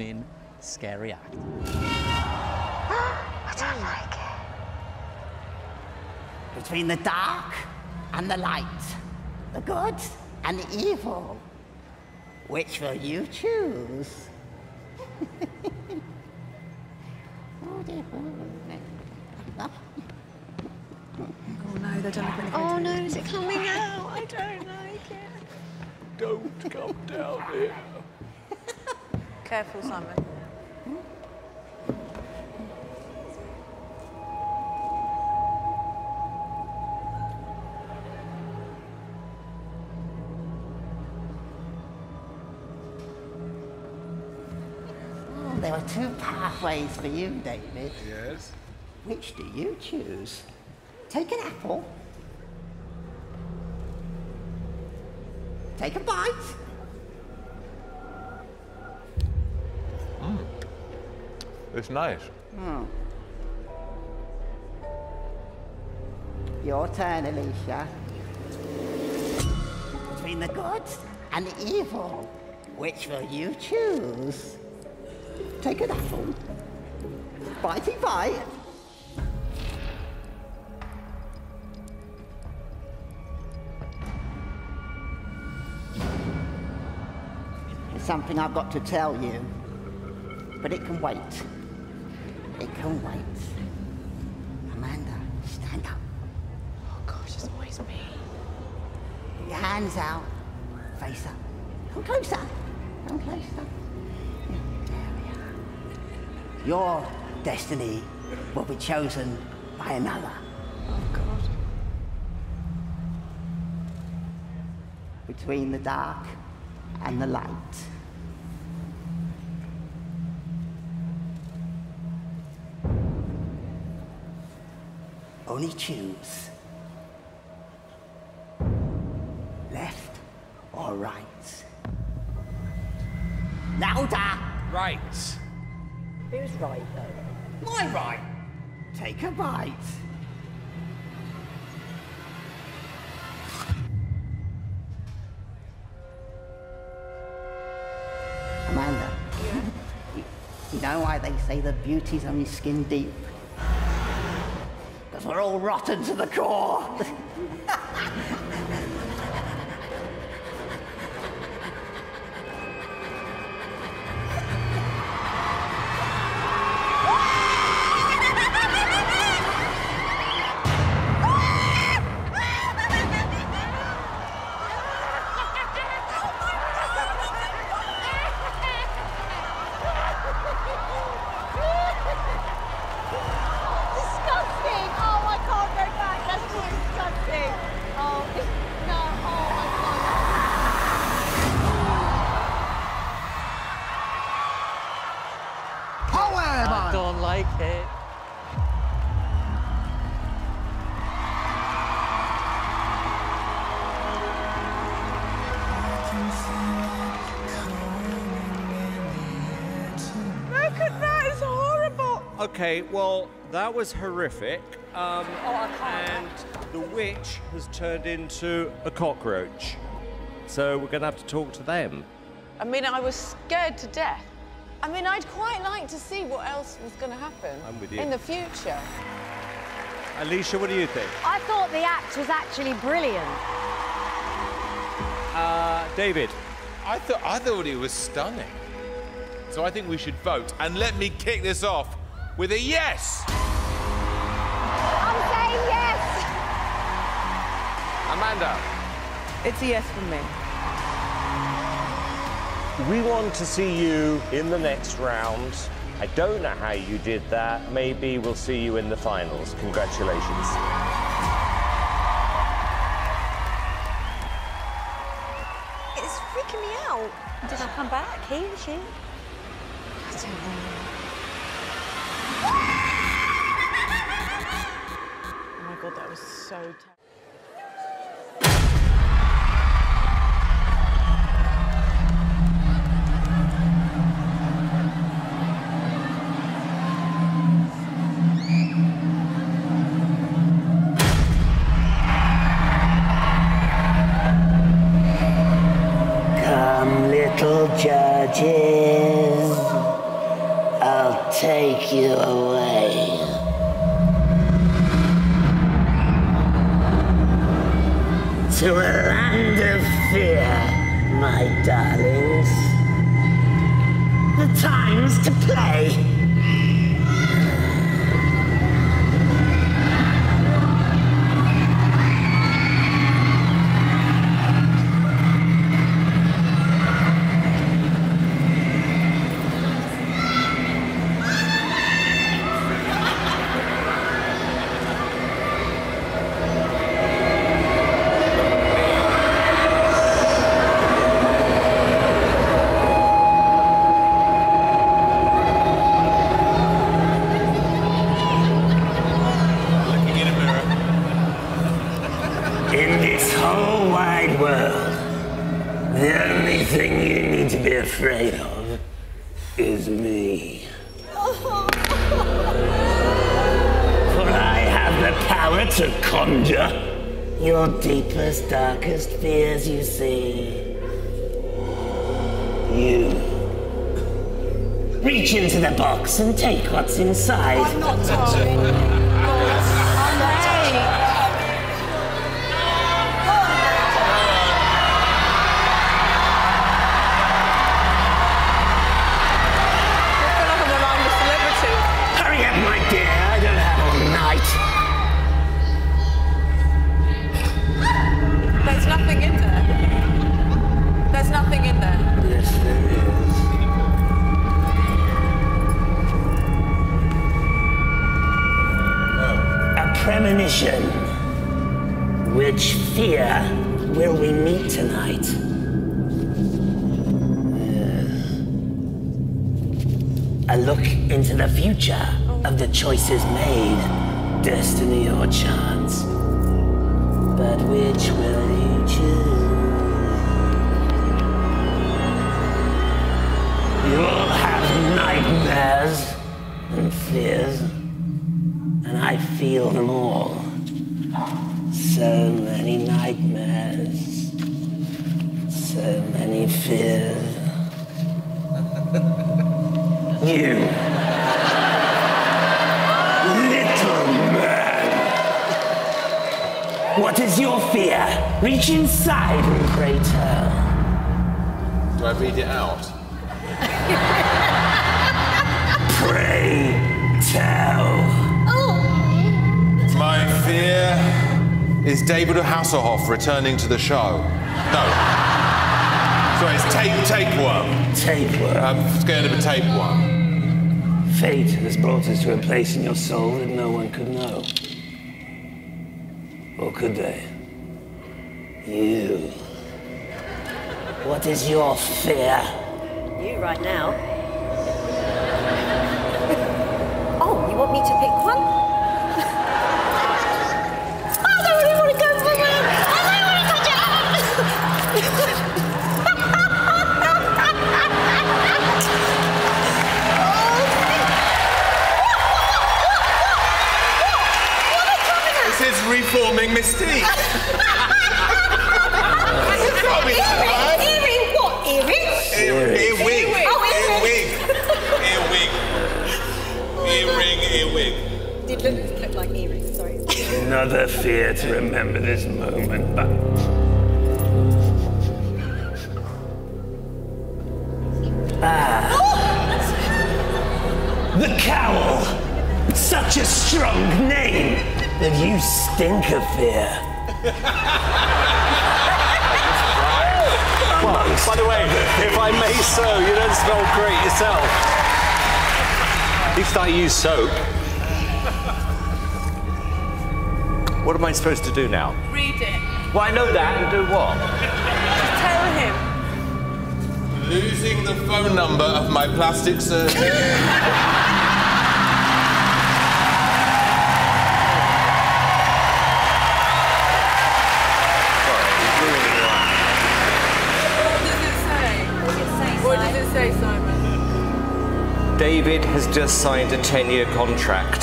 stunning, scary act. I don't hmm. like it. Between the dark and the light, the good and the evil, which will you choose? Oh no, they don't look really Oh no, is it coming out? I don't like it. Don't come down here. Careful, Simon. Oh, there are two pathways for you, David. Yes? Which do you choose? Take an apple. Take a bite. It's nice. Hmm. Your turn, Alesha. Between the good and the evil, which will you choose? Take an apple. Bitey bite. It's something I've got to tell you, but it can wait. It can wait. Amanda, stand up. Oh gosh, it's always me. Put your hands out. Face up. Come closer. Come closer. There we are. Your destiny will be chosen by another. Oh god. Between the dark and the light. Only choose. Left or right? Louder! Right. Who's right, though? My right! Take a bite. Amanda, you, you know why they say the beauty's only skin deep? We're all rotten to the core. Okay, well, that was horrific. Um, and the witch has turned into a cockroach. So we're going to have to talk to them. I mean, I was scared to death. I mean, I'd quite like to see what else was going to happen I'm with you. in the future. Alesha, what do you think? I thought the act was actually brilliant. Uh, David. I thought I thought it was stunning. So I think we should vote and let me kick this off with a yes. I'm saying yes. Amanda. It's a yes from me. We want to see you in the next round. I don't know how you did that. Maybe we'll see you in the finals. Congratulations. It's freaking me out. Did I come back? He or she? I don't know. Oh my god, that was so terrible. To play. Whole wide world, the only thing you need to be afraid of is me. For I have the power to conjure your deepest, darkest fears, you see. You. Reach into the box and take what's inside. I'm not touching. A look into the future of the choices made, destiny or chance. But which will you choose? You'll have nightmares and fears, and I feel them all. So many nightmares, so many fears. You, little man. What is your fear? Reach inside and pray tell. Do I read it out? Pray tell. Oh. My fear is David Hasselhoff returning to the show. No. Sorry, it's tape, tapeworm. Tapeworm. I'm scared of a tapeworm. Fate has brought us to a place in your soul that no one could know. Or could they? You. What is your fear? You right now. oh, you want me to pick one? Reforming Mystique. Can't be that bad. Earring, earring, what? Earring? Earwig. Oh, Earwig. Earwig. Earring, earwig. Did look, look like earrings, sorry. Another fear to remember this moment, but. Ah. The cowl! Such a strong name! That you stink of fear. By the way, if I may so, you don't smell great yourself. At least I use soap. What am I supposed to do now? Read it. Well, I know that, and do what? Tell him. Losing the phone number of my plastic surgeon. David has just signed a 10 year contract.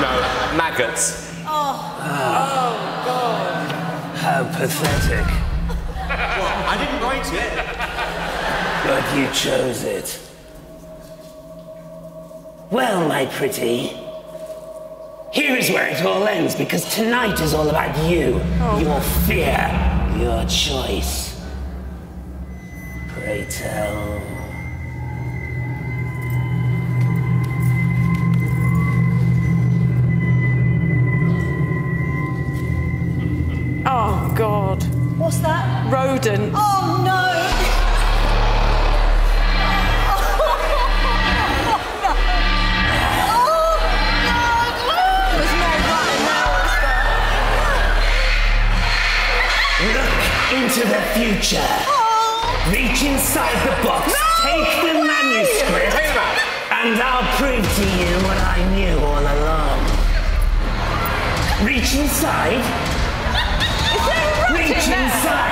no, maggots. Oh. oh, God. How pathetic. I didn't write it. But you chose it. Well, my pretty, here is where it all ends because tonight is all about you, oh. your fear, your choice. Pray tell. What's that? Rodents. Oh no! Look into the future. Reach inside the box, take the manuscript, and I'll prove to you what I knew all along. Reach inside. Reach inside.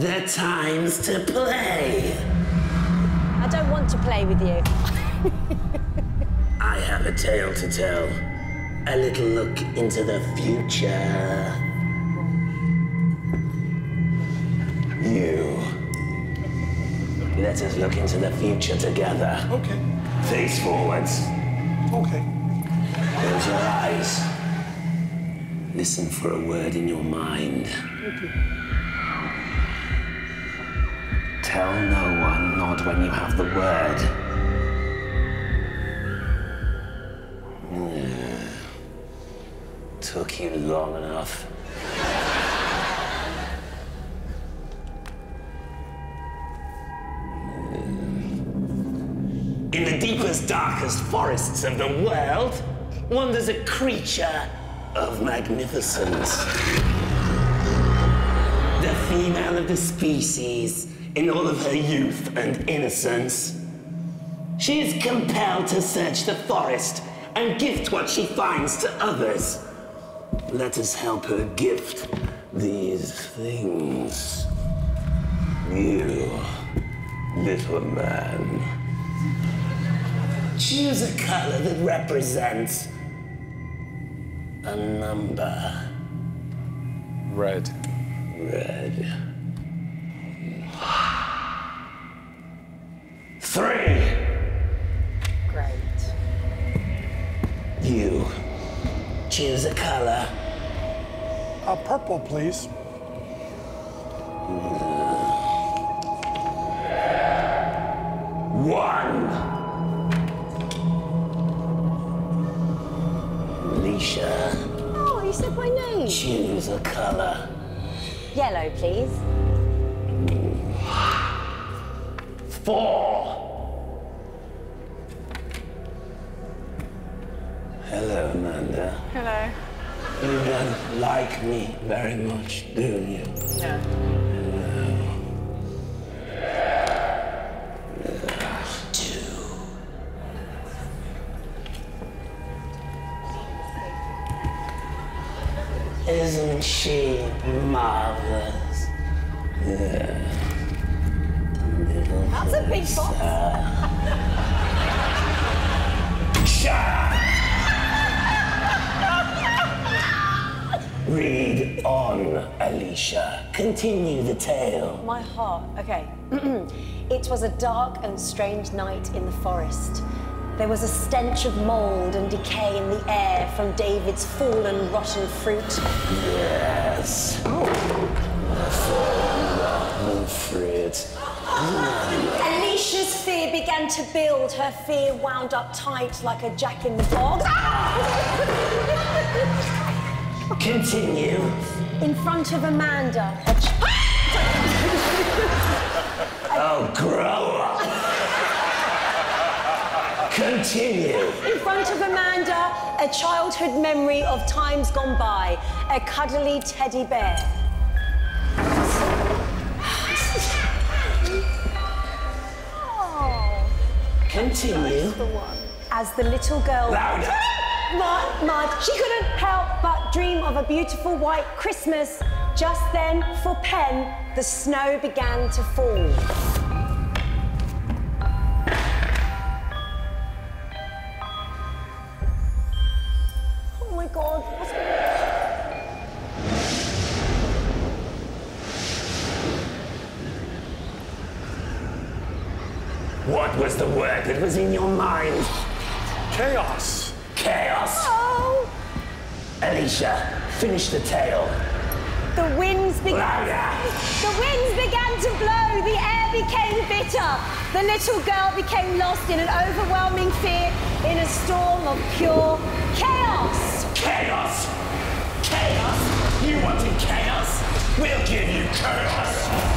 The time's to play. I don't want to play with you. I have a tale to tell. A little look into the future. You. Let us look into the future together. Okay. Face forwards. Okay. Close your eyes. Listen for a word in your mind. Tell no one, not when you have the word. Hmm. Took you long enough. Hmm. In the deepest, darkest forests of the world wanders a creature of magnificence. The female of the species, in all of her youth and innocence. She is compelled to search the forest and gift what she finds to others. Let us help her gift these things. You, little man. Choose a color that represents a number. Red. Red. Three. Great. You. Choose a color. A purple, please. One. Alesha. Oh, you said my name. Choose choose a color. Yellow, please. Four. Hello, Amanda. Hello. You don't like me very much, do you? No. Isn't she marvelous? Yeah. Little That's box. Read on, Alesha. Continue the tale. My heart. Okay. it was a dark and strange night in the forest. There was a stench of mold and decay in the air from David's fallen, rotten fruit. Yes. Oh. Fallen, Rotten fruit. Alesha's fear began to build. Her fear wound up tight like a jack in the box. Ah! Continue. In front of Amanda, Oh, grow up. Continue. In front of Amanda, a childhood memory of times gone by, a cuddly teddy bear. Continue. As the little girl. Louder. Mud, mud. She couldn't help but dream of a beautiful white Christmas. Just then, for Pen, the snow began to fall. What was the word that was in your mind? Chaos. Chaos. Oh, Alesha, finish the tale. the winds began. Louder. The winds began to blow. The air became bitter. The little girl became lost in an overwhelming fear in a storm of pure chaos. Chaos! Chaos? You wanted chaos? We'll give you chaos!